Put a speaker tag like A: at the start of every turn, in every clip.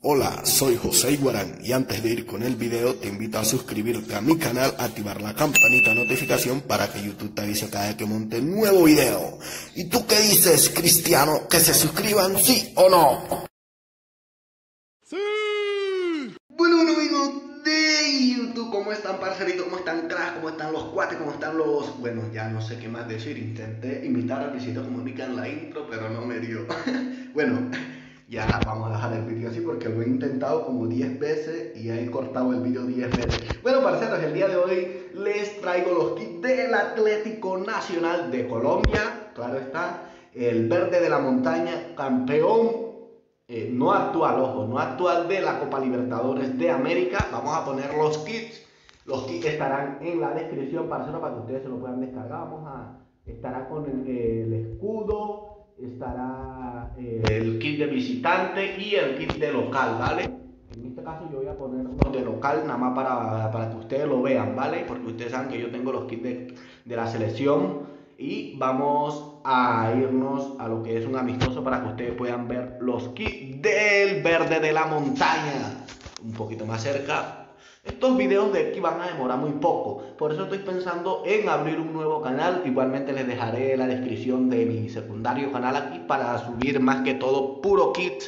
A: Hola, soy José Iguarán y antes de ir con el video te invito a suscribirte a mi canal, activar la campanita de notificación para que YouTube te avise cada vez que monte nuevo video. ¿Y tú qué dices, Cristiano? ¿Que se suscriban sí o no?
B: ¡Sí! Bueno, bueno amigos de YouTube, ¿cómo están parceritos? ¿Cómo están cracks? ¿Cómo están los cuates? ¿Cómo están los...? Bueno, ya no sé qué más decir, intenté imitar a Luisito Comunica en la intro, pero no me dio. bueno ya vamos a dejar el vídeo así intentado como 10 veces y he cortado el vídeo 10 veces. Bueno, parceros, el día de hoy les traigo los kits del Atlético Nacional de Colombia. Claro está, el verde de la montaña, campeón eh, no actual, ojo, no actual de la Copa Libertadores de América. Vamos a poner los kits. Los kits estarán en la descripción, parceros, para que ustedes se lo puedan descargar. Vamos a, estará con el escudo estará eh, el kit de visitante y el kit de local, ¿vale? En este caso yo voy a poner uno de local nada más para, para que ustedes lo vean, ¿vale? Porque ustedes saben que yo tengo los kits de, de la selección y vamos a irnos a lo que es un amistoso para que ustedes puedan ver los kits del verde de la montaña. Un poquito más cerca, estos videos de aquí van a demorar muy poco, por eso estoy pensando en abrir un nuevo canal. Igualmente les dejaré la descripción de mi secundario canal aquí para subir más que todo puro kit.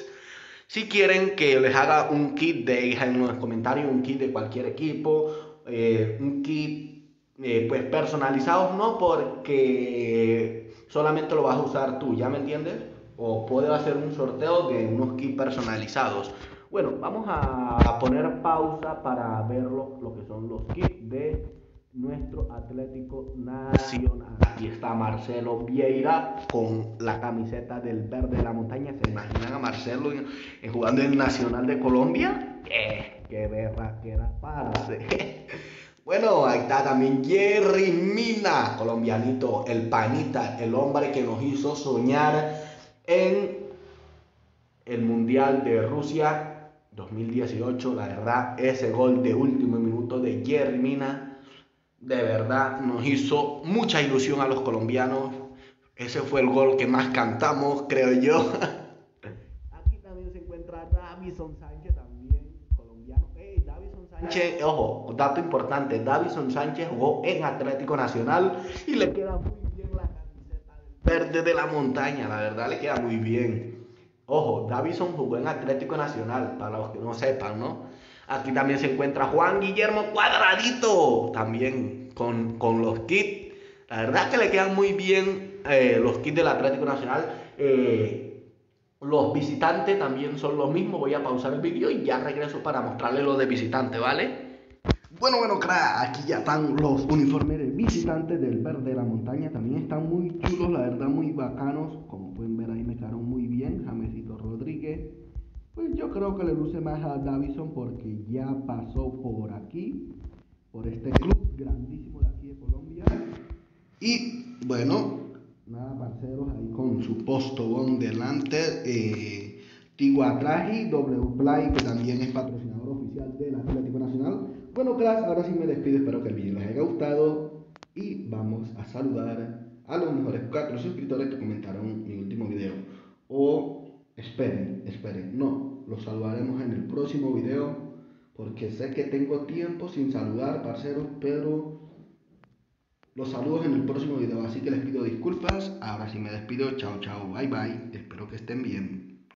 B: Si quieren que les haga un kit, de en los comentarios un kit de cualquier equipo, eh, un kit eh, pues personalizado, no porque solamente lo vas a usar tú, ¿ya me entiendes? O puedo hacer un sorteo de unos kits personalizados. Bueno, vamos a poner pausa para ver lo, que son los kits de nuestro Atlético Nacional. Aquí está Marcelo Vieira con la camiseta del verde de la montaña. ¿Se imaginan a Marcelo jugando en el Nacional de Colombia? ¡Eh! ¡Qué berra que era parce! Bueno, ahí está también Jerry Mina, colombianito, el panita, el hombre que nos hizo soñar en el Mundial de Rusia 2018, la verdad, ese gol de último minuto de Jerry Mina, de verdad nos hizo mucha ilusión a los colombianos. Ese fue el gol que más cantamos, creo yo. Aquí también se encuentra Davison Sánchez, también colombiano. Hey, Davison Sánchez, ojo, dato importante, Davison Sánchez jugó en Atlético Nacional y le queda muy bien la camiseta verde de la montaña, la verdad le queda muy bien. Ojo, Davison jugó en Atlético Nacional, para los que no sepan, ¿no? Aquí también se encuentra Juan Guillermo Cuadradito, también con, los kits. La verdad que le quedan muy bien eh, los kits del Atlético Nacional. Eh, los visitantes también son los mismos. Voy a pausar el vídeo y ya regreso para mostrarles los de visitante, ¿vale? Bueno, bueno, crack, aquí ya están los uniformes de visitantes del Verde de la Montaña. También están muy chulos, la verdad, muy bacanos. Como pueden ver ahí me quedaron muy bien. Jamesito Rodríguez. Pues yo creo que le luce más a Davison porque ya pasó por aquí, por este club grandísimo de aquí de Colombia. Y bueno, nada, parceros, ahí con su postobón delante. Eh, Tiguatraji, W Play, que también es patrocinador oficial del Atlético Nacional. Bueno, claro, ahora sí me despido, espero que el vídeo les haya gustado y vamos a saludar a los mejores cuatro suscriptores que comentaron mi último video. O esperen, esperen, no, los saludaremos en el próximo video porque sé que tengo tiempo sin saludar, parceros, pero los saludos en el próximo video, así que les pido disculpas. Ahora sí me despido, chao, chao, bye, bye, espero que estén bien.